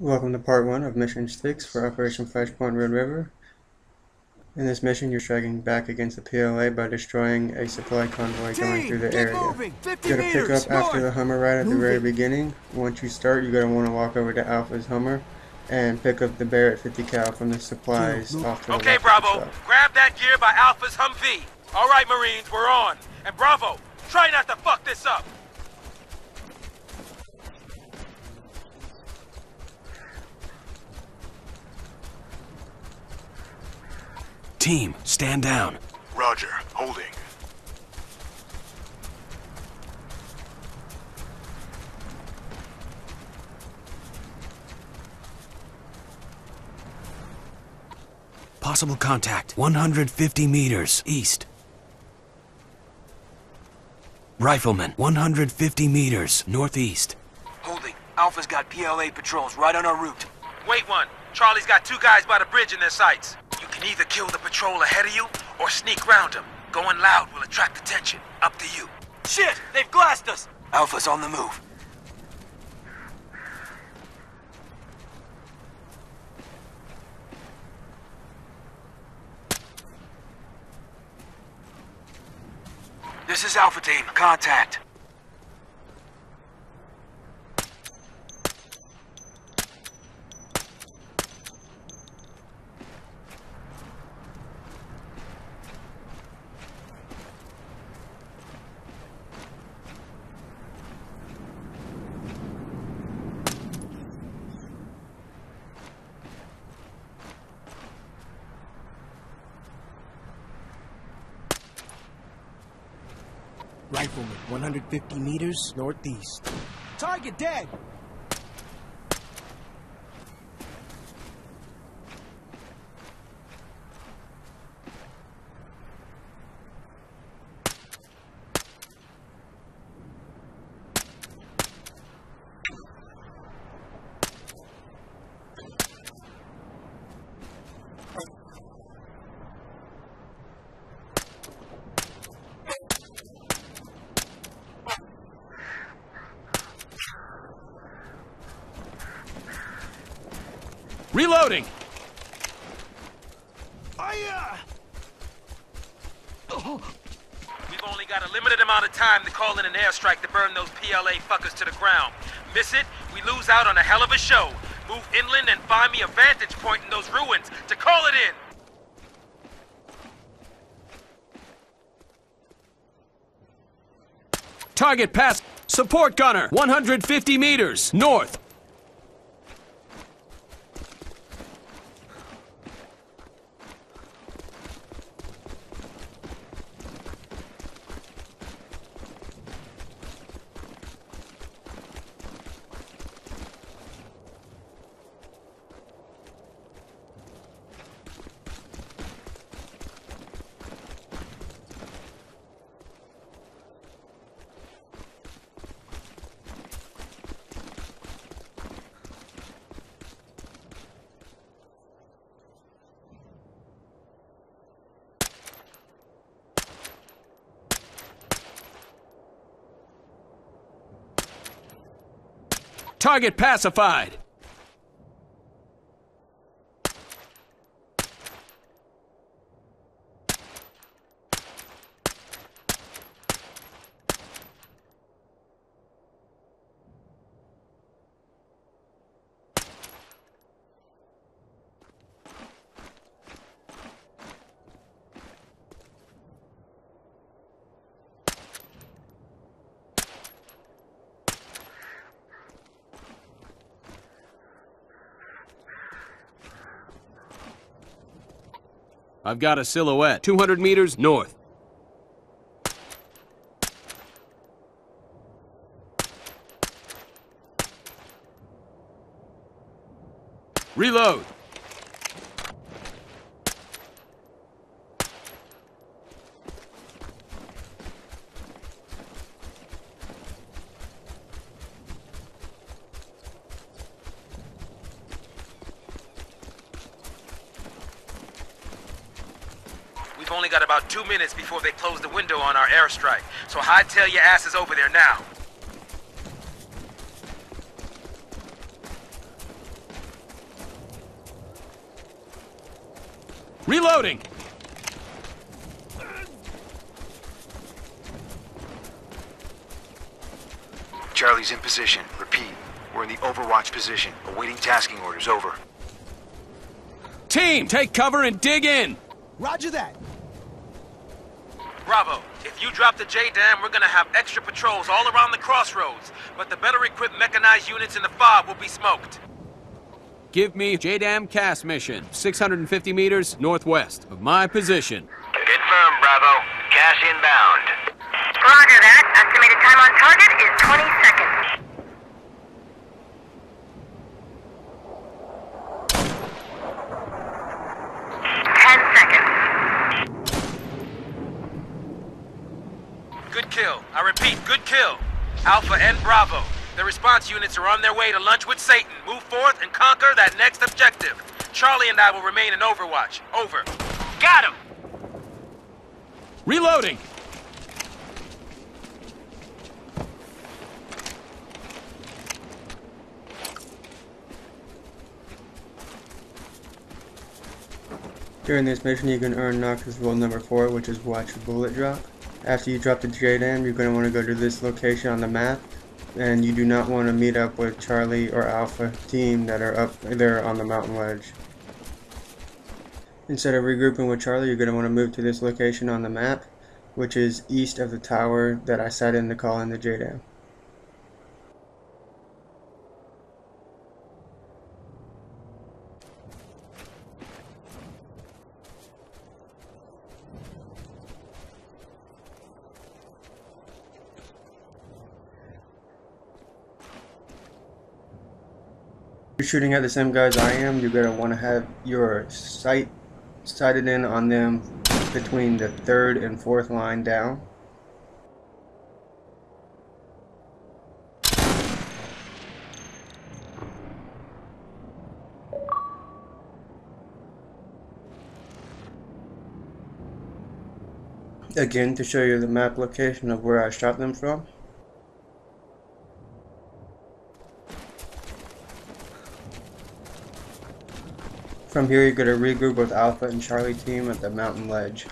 Welcome to part one of mission six for Operation Flashpoint Red River. In this mission, you're striking back against the PLA by destroying a supply convoy going through the area. Moving. 50 You gotta pick up after the. Hummer right at the very beginning. Once you start, you're gonna want to walk over to Alpha's Hummer and pick up the Barrett 50 cal from the supplies Move. off to the Okay, Bravo. Grab that gear by Alpha's Humvee. All right, Marines, we're on. And Bravo, try not to fuck this up. Team, stand down. Roger, holding. Possible contact. 150 meters east. Rifleman, 150 meters northeast. Holding. Alpha's got PLA patrols right on our route. Wait one. Charlie's got two guys by the bridge in their sights. You can either kill the patrol ahead of you or sneak round them. Going loud will attract attention. Up to you. Shit! They've glassed us! Alpha's on the move. This is Alpha Team. Contact. Rifleman, 150 meters northeast. Target dead. Reloading! Uh, We've only got a limited amount of time to call in an airstrike to burn those PLA fuckers to the ground. Miss it, we lose out on a hell of a show. Move inland and find me a vantage point in those ruins to call it in. Target pass. Support gunner, 150 meters north. Target pacified. I've got a silhouette. 200 meters north. Reload. minutes before they close the window on our airstrike. So hightail your asses over there now. Reloading! Charlie's in position. Repeat. We're in the overwatch position, awaiting tasking orders. Over. Team, take cover and dig in! Roger that. Bravo. If you drop the JDAM, we're gonna have extra patrols all around the crossroads. But the better equipped mechanized units in the fob will be smoked. Give me JDAM CAS mission, 650 meters northwest of my position. Confirm, Bravo. Cash inbound. Roger that. Estimated time on target is 20 seconds. Ten seconds. Good kill. I repeat, good kill. Alpha and Bravo. The response units are on their way to lunch with Satan. Move forth and conquer that next objective. Charlie and I will remain in Overwatch. Over. Got him! Reloading! During this mission, you can earn Knox's rule number 4, which is watch a bullet drop. After you drop the JDAM, you're going to want to go to this location on the map, and you do not want to meet up with Charlie or Alpha team that are up there on the mountain ledge. Instead of regrouping with Charlie, you're going to want to move to this location on the map, which is east of the tower that I sat in to call in the JDAM. You're shooting at the same guys I am, you're gonna want to have your sight sighted in on them between the third and fourth line down. Again, to show you the map location of where I shot them from. From here, you're going to regroup with Alpha and Charlie team at the mountain ledge.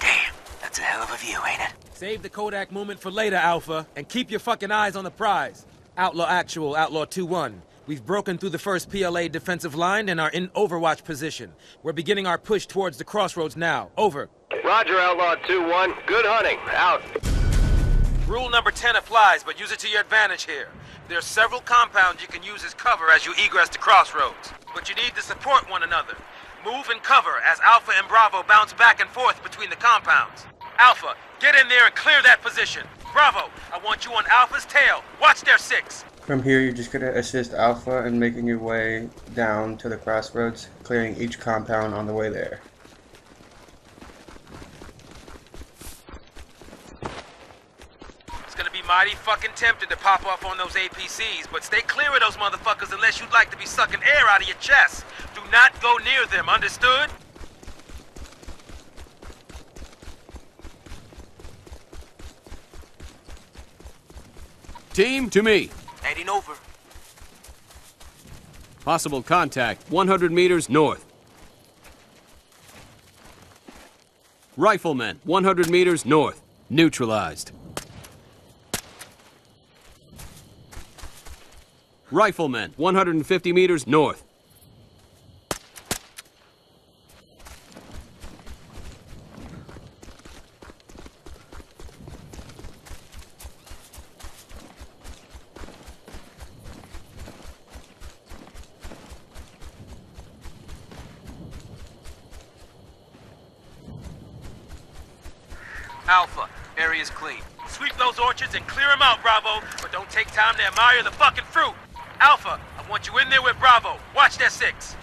Damn, that's a hell of a view, ain't it? Save the Kodak moment for later, Alpha, and keep your fucking eyes on the prize. Outlaw Actual, Outlaw 2-1. We've broken through the first PLA defensive line and are in Overwatch position. We're beginning our push towards the crossroads now. Over. Roger, Outlaw 2-1. Good hunting. Out. Rule number 10 applies, but use it to your advantage here. There are several compounds you can use as cover as you egress to crossroads. But you need to support one another. Move and cover as Alpha and Bravo bounce back and forth between the compounds. Alpha, get in there and clear that position. Bravo, I want you on Alpha's tail. Watch their six. From here, you're just going to assist Alpha in making your way down to the crossroads, clearing each compound on the way there. It's gonna be mighty fucking tempted to pop off on those APCs, but stay clear of those motherfuckers unless you'd like to be sucking air out of your chest. Do not go near them, understood? Team, to me. Heading over. Possible contact, 100 meters north. Riflemen, 100 meters north. Neutralized. Riflemen, 150 meters north. Alpha, area's clean. Sweep those orchards and clear them out, Bravo, but don't take time to admire the fucking fruit. Alpha, I want you in there with Bravo. Watch that six.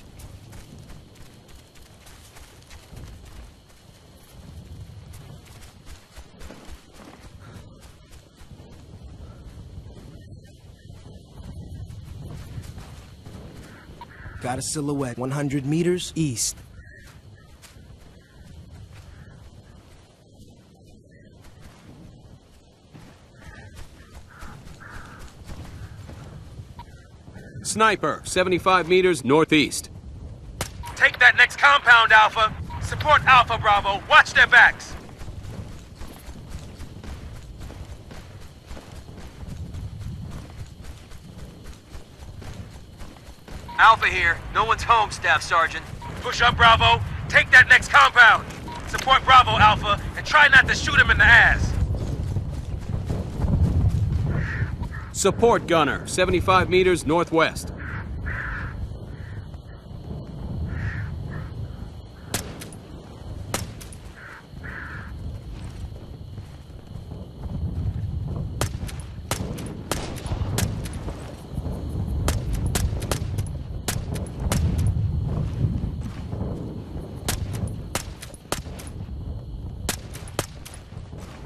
Got a silhouette 100 meters east. Sniper, 75 meters northeast. Take that next compound, Alpha. Support Alpha Bravo. Watch their backs. Alpha here. No one's home, Staff Sergeant. Push up, Bravo. Take that next compound. Support Bravo, Alpha, and try not to shoot him in the ass. Support gunner, 75 meters northwest.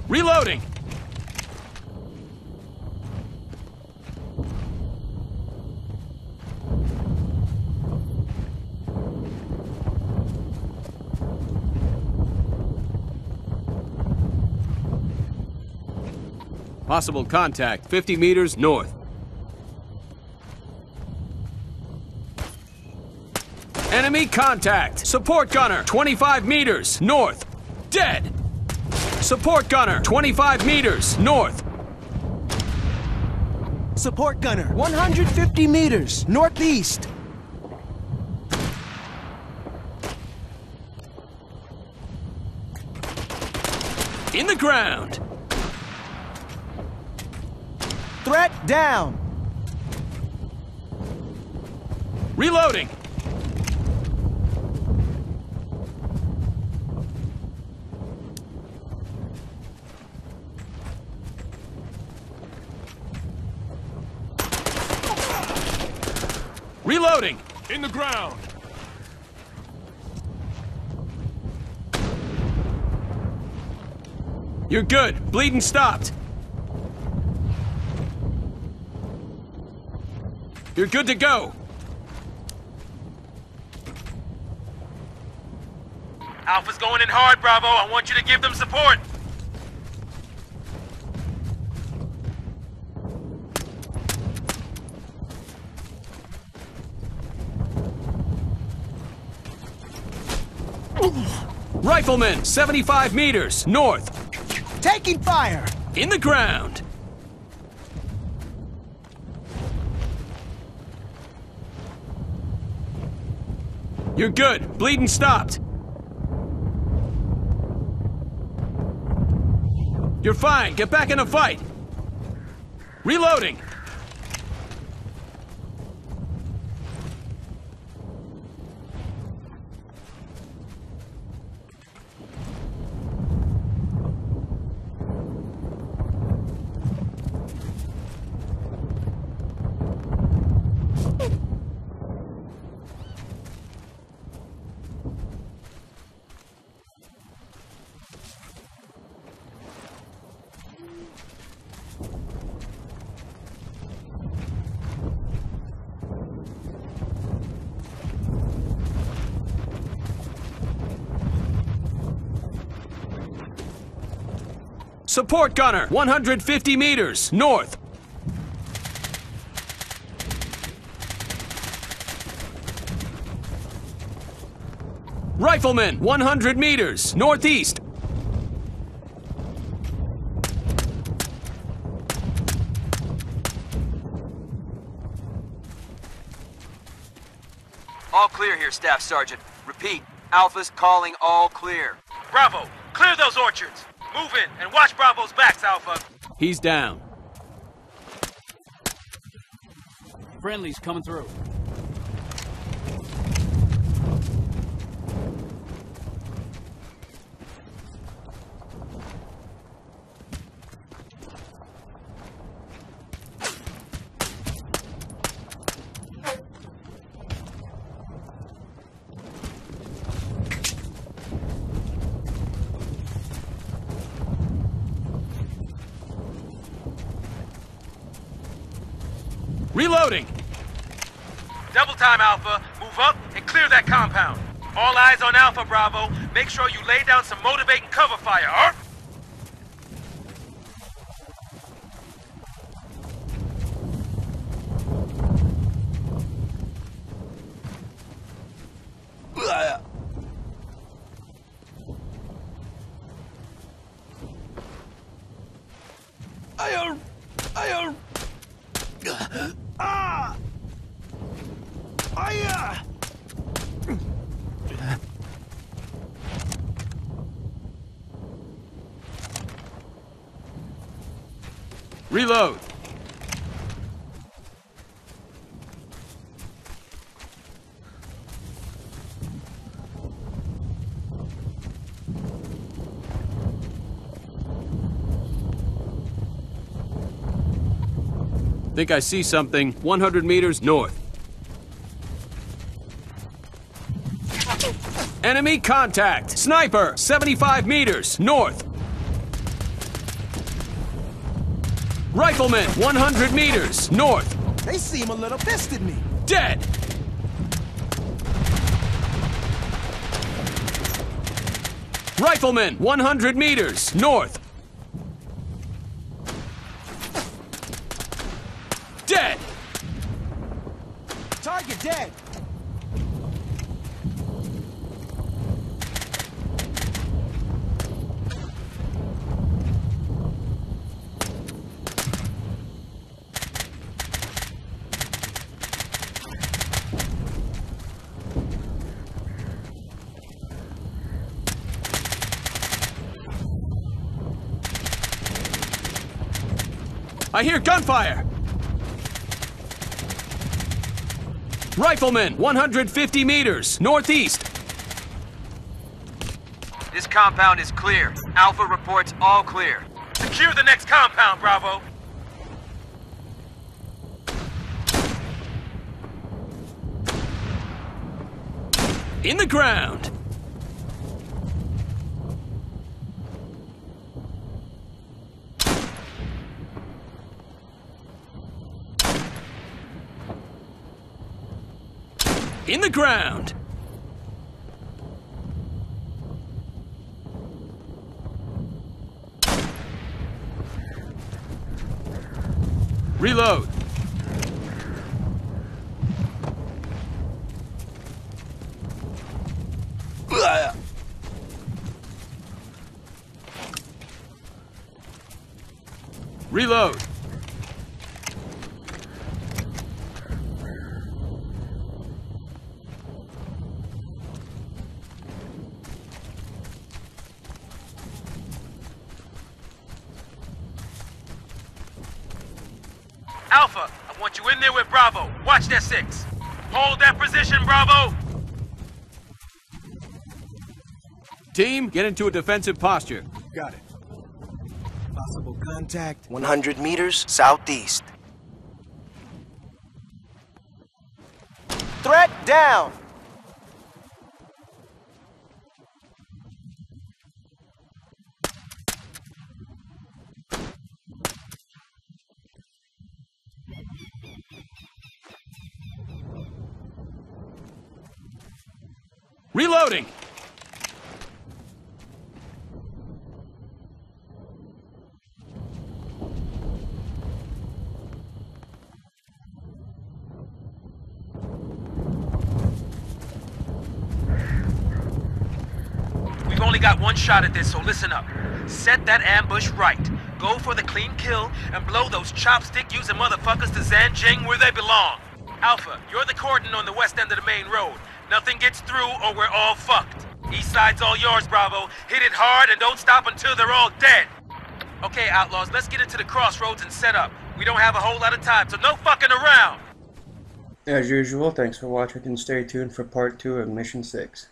Reloading! Possible contact 50 meters north. Enemy contact! Support gunner 25 meters north. Dead! Support gunner 25 meters north. Support gunner, 150 meters, northeast. In the ground! Threat down. Reloading! Reloading! In the ground! You're good. Bleeding stopped. You're good to go. Alpha's going in hard, Bravo. I want you to give them support. Rifleman, 75 meters north. Taking fire. In the ground. You're good. Bleeding stopped. You're fine. Get back in the fight. Reloading. Support gunner, 150 meters north. Rifleman, 100 meters northeast. All clear here, Staff Sergeant. Repeat, Alpha's calling all clear. Bravo, clear those orchards. Move in and watch Bravo's backs, Alpha. He's down. Friendly's coming through. Reloading! Double time, Alpha. Move up and clear that compound. All eyes on Alpha, Bravo. Make sure you lay down some motivating cover fire, huh? I are... I are... Ah! Reload. Think I see something 100 meters north. Enemy contact! Sniper! 75 meters north! Rifleman! 100 meters north! They seem a little pissed at me. Dead! Rifleman! 100 meters north! Dead! Target dead. I hear gunfire! Rifleman, 150 meters, northeast. This compound is clear. Alpha reports all clear. Secure the next compound, Bravo. In the ground. In the ground. Reload. Reload. Team, get into a defensive posture. Got it. Possible contact. 100 meters southeast. Threat down. Reloading. We've only got one shot at this, so listen up. Set that ambush right. Go for the clean kill and blow those chopstick using motherfuckers to Zanjing where they belong. Alpha, you're the cordon on the west end of the main road. Nothing gets through or we're all fucked. East side's all yours, Bravo. Hit it hard and don't stop until they're all dead. Okay, outlaws, let's get into the crossroads and set up. We don't have a whole lot of time, so no fucking around. As usual, thanks for watching and stay tuned for part 2 of Mission 6.